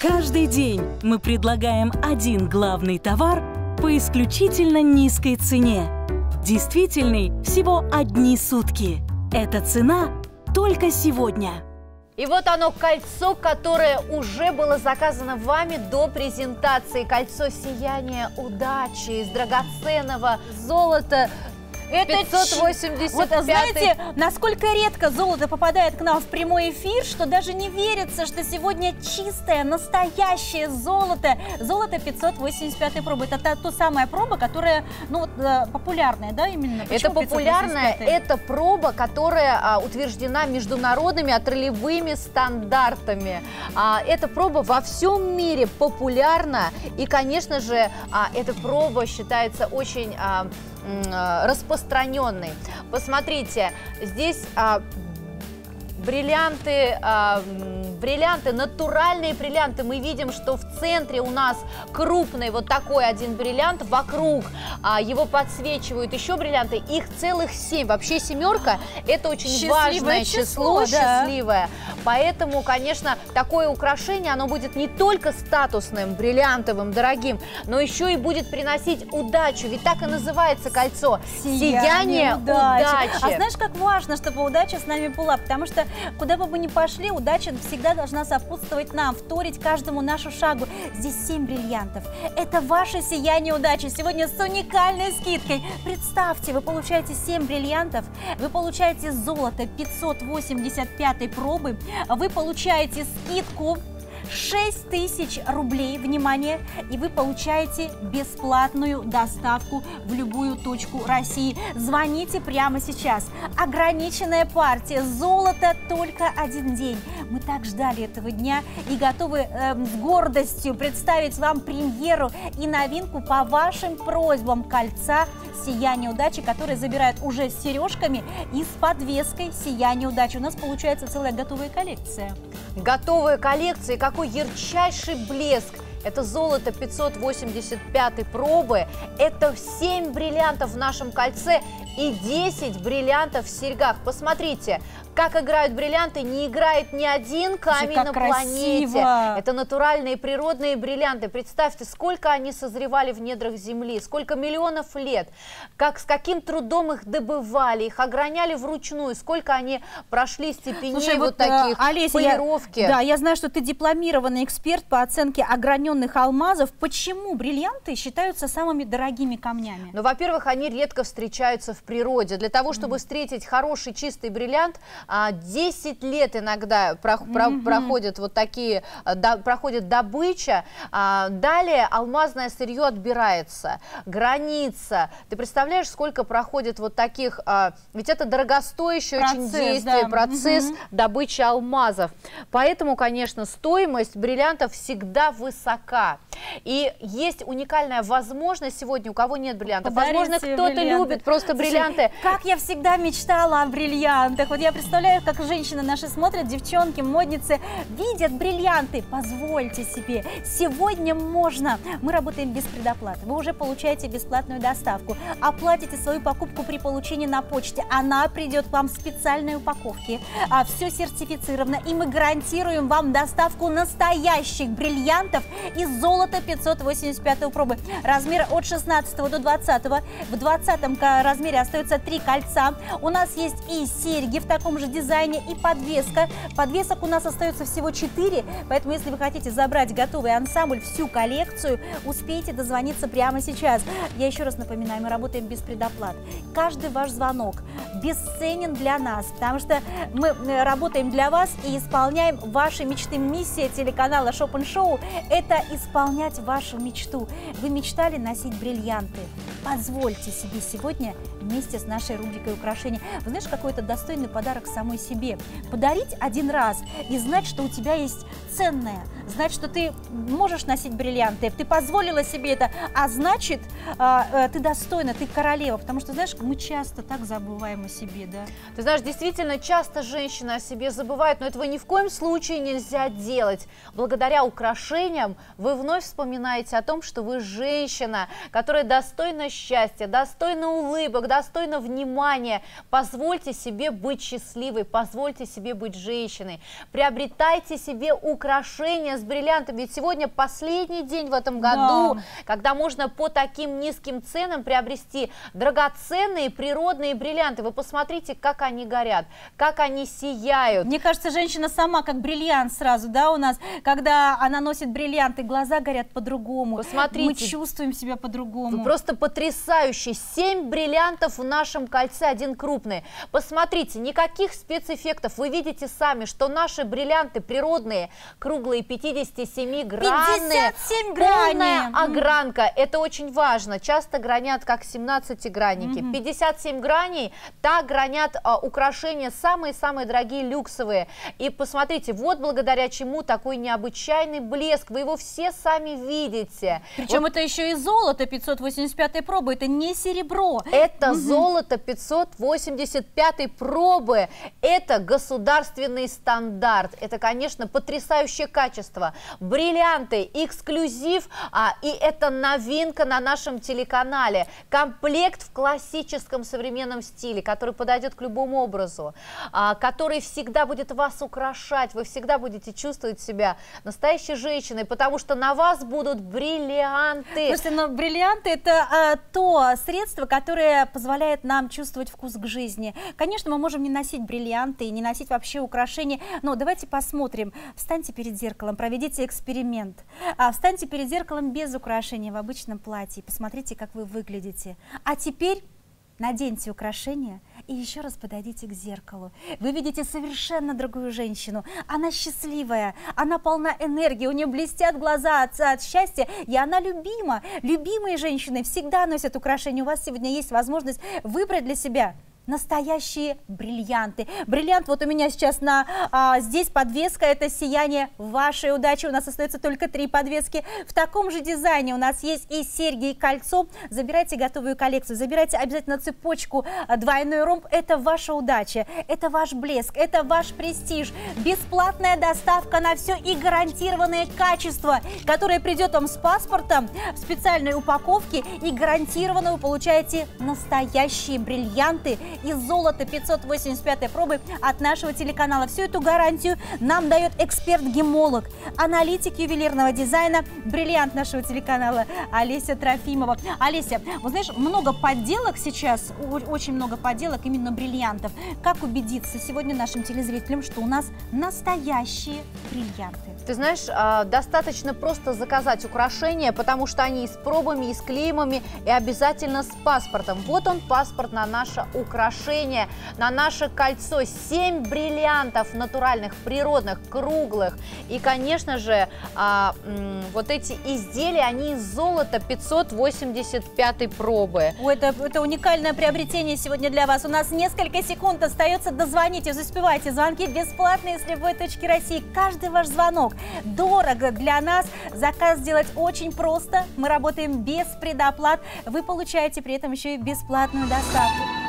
Каждый день мы предлагаем один главный товар по исключительно низкой цене. Действительный всего одни сутки. Эта цена только сегодня. И вот оно, кольцо, которое уже было заказано вами до презентации. Кольцо сияния удачи из драгоценного золота это 585 Вот знаете, насколько редко золото попадает к нам в прямой эфир, что даже не верится, что сегодня чистое, настоящее золото. Золото 585 пробы. Это та, то самая проба, которая, ну, э, популярная, да, именно? Почему это популярная, это проба, которая а, утверждена международными отролевыми стандартами. А, эта проба во всем мире популярна. И, конечно же, а, эта проба считается очень а, а, распространенный. Посмотрите, здесь а, бриллианты, э, бриллианты, натуральные бриллианты. Мы видим, что в центре у нас крупный вот такой один бриллиант, вокруг э, его подсвечивают еще бриллианты, их целых семь. Вообще семерка это очень счастливое важное число, число да. счастливое. Поэтому, конечно, такое украшение, оно будет не только статусным, бриллиантовым, дорогим, но еще и будет приносить удачу. Ведь так и называется кольцо. Сияние, Сияние удачи. удачи. А знаешь, как важно, чтобы удача с нами была? Потому что Куда бы мы ни пошли, удача всегда должна сопутствовать нам, вторить каждому нашу шагу. Здесь 7 бриллиантов. Это ваше сияние удачи. Сегодня с уникальной скидкой. Представьте, вы получаете 7 бриллиантов, вы получаете золото 585 пробы, вы получаете скидку 6 тысяч рублей, внимание, и вы получаете бесплатную доставку в любую точку России. Звоните прямо сейчас. Ограниченная партия, золото только один день. Мы так ждали этого дня и готовы э, с гордостью представить вам премьеру и новинку по вашим просьбам кольца «Сияние удачи», которые забирают уже с сережками и с подвеской «Сияние удачи». У нас получается целая готовая коллекция. Готовая коллекция, какой ярчайший блеск! Это золото 585 пробы, это 7 бриллиантов в нашем кольце и 10 бриллиантов в серьгах. Посмотрите, как играют бриллианты, не играет ни один камень на планете. Красиво. Это натуральные природные бриллианты. Представьте, сколько они созревали в недрах Земли, сколько миллионов лет, как, с каким трудом их добывали, их ограняли вручную, сколько они прошли степеней Слушай, вот, вот э, таких, Олеся, полировки. Я, да, я знаю, что ты дипломированный эксперт по оценке ограненных алмазов. Почему бриллианты считаются самыми дорогими камнями? Ну, во-первых, они редко встречаются в природе. Для того, чтобы mm. встретить хороший чистый бриллиант, 10 а, лет иногда про, про, mm -hmm. проходят вот такие, а, да, проходит добыча. А, далее алмазное сырье отбирается, граница. Ты представляешь, сколько проходит вот таких, ведь это дорогостоящее процесс, очень действие, да. процесс mm -hmm. добычи алмазов. Поэтому, конечно, стоимость бриллиантов всегда высока. И есть уникальная возможность сегодня, у кого нет бриллиантов. Подарите Возможно, кто-то любит просто бриллианты. как я всегда мечтала о бриллиантах. Вот я представляю, как женщины наши смотрят, девчонки, модницы, видят бриллианты. Позвольте себе, сегодня можно. Мы работаем без предоплаты. Вы уже получаете бесплатную доставку. Оплатите свою покупку при получении на почте. Она придет к вам в специальной упаковке. А, все сертифицировано. И мы гарантируем вам доставку настоящих бриллиантов из золота 585 пробы. Размер от 16 до 20. В 20 размере остается три кольца. У нас есть и серьги в таком же дизайне, и подвеска. Подвесок у нас остается всего 4, поэтому если вы хотите забрать готовый ансамбль, всю коллекцию, успейте дозвониться прямо сейчас. Я еще раз напоминаю, мы работаем без предоплат. Каждый ваш звонок бесценен для нас, потому что мы работаем для вас и исполняем ваши мечты. Миссия телеканала Шопен Шоу – это исполнять вашу мечту. Вы мечтали носить бриллианты. Позвольте себе сегодня вместе с нашей рубрикой украшения. Вы знаешь, какой это достойный подарок самой себе. Подарить один раз и знать, что у тебя есть ценное, знать, что ты можешь носить бриллианты, ты позволила себе это, а значит, а, э, ты достойна, ты королева, потому что, знаешь, мы часто так забываем о себе, да? Ты знаешь, действительно, часто женщины о себе забывают, но этого ни в коем случае нельзя делать. Благодаря украшениям вы вновь вспоминаете о том, что вы женщина, которая достойна счастья, достойна улыбок, достойна внимания. Позвольте себе быть счастливой, позвольте себе быть женщиной. Приобретайте себе украшения с бриллиантами. Ведь сегодня последний день в этом году, Да. когда можно по таким низким ценам приобрести драгоценные природные бриллианты. Вы посмотрите, как они горят, как они сияют. Мне кажется, женщина сама как бриллиант сразу, да, у нас, когда она носит бриллианты, глаза горят по-другому. Посмотрите. Мы чувствуем себя по-другому. Просто потрясающе. Семь бриллиантов в нашем кольце, один крупный. Посмотрите, никаких спецэффектов. Вы видите сами, что наши бриллианты природные, круглые, 57 гранные. 57 Полная граней. огранка. Это очень важно. Часто гранят как 17 гранники. 57 граней, так гранят а, украшения самые-самые дорогие, люксовые. И посмотрите, вот благодаря чему такой необычайный блеск. Вы его все сами видите. Причем это еще и золото 585 пробы, это не серебро. Это золото 585 пробы. Это государственный стандарт. Это, конечно, потрясающее качество. Бриллианты, эксклюзив. а, и это новинка на нашем телеканале. Комплект в классическом современном стиле, который подойдет к любому образу. а, который всегда будет вас украшать. Вы всегда будете чувствовать себя настоящей женщиной, потому что на вас будут бриллианты. Слушайте, но бриллианты это а, то средство, которое позволяет нам чувствовать вкус к жизни. Конечно, мы можем не носить бриллианты и не носить вообще украшения, но давайте посмотрим. Встаньте перед зеркалом, проведите эксперимент. А, встаньте перед зеркалом без украшений в обычном платье, посмотрите, как вы выглядите. А теперь Наденьте украшения и еще раз подойдите к зеркалу. Вы видите совершенно другую женщину. Она счастливая, она полна энергии, у нее блестят глаза от, от счастья, и она любима. Любимые женщины всегда носят украшения. У вас сегодня есть возможность выбрать для себя настоящие бриллианты. Бриллиант вот у меня сейчас на а, здесь подвеска, это сияние вашей удачи. У нас остается только три подвески. В таком же дизайне у нас есть и серьги, и кольцо. Забирайте готовую коллекцию, забирайте обязательно цепочку, а, двойной ромб. Это ваша удача, это ваш блеск, это ваш престиж. Бесплатная доставка на все и гарантированное качество, которое придет вам с паспортом в специальной упаковке и гарантированно вы получаете настоящие бриллианты из золота 585 пробы от нашего телеканала. Всю эту гарантию нам дает эксперт-гемолог, аналитик ювелирного дизайна, бриллиант нашего телеканала Олеся Трофимова. Олеся, вот знаешь, много подделок сейчас, очень много подделок именно бриллиантов. Как убедиться сегодня нашим телезрителям, что у нас настоящие бриллианты? Ты знаешь, а, достаточно просто заказать украшения, потому что они и с пробами, и с клеймами, и обязательно с паспортом. Вот он паспорт на наше украшение, на наше кольцо. 7 бриллиантов натуральных, природных, круглых. И, конечно же, а, вот эти изделия, они из золота 585 пробы. Ой, это, это уникальное приобретение сегодня для вас. У нас несколько секунд остается. Дозвоните, успевайте. Звонки бесплатные с любой точки России. Каждый ваш звонок дорого для нас. Заказ сделать очень просто. Мы работаем без предоплат. Вы получаете при этом еще и бесплатную доставку.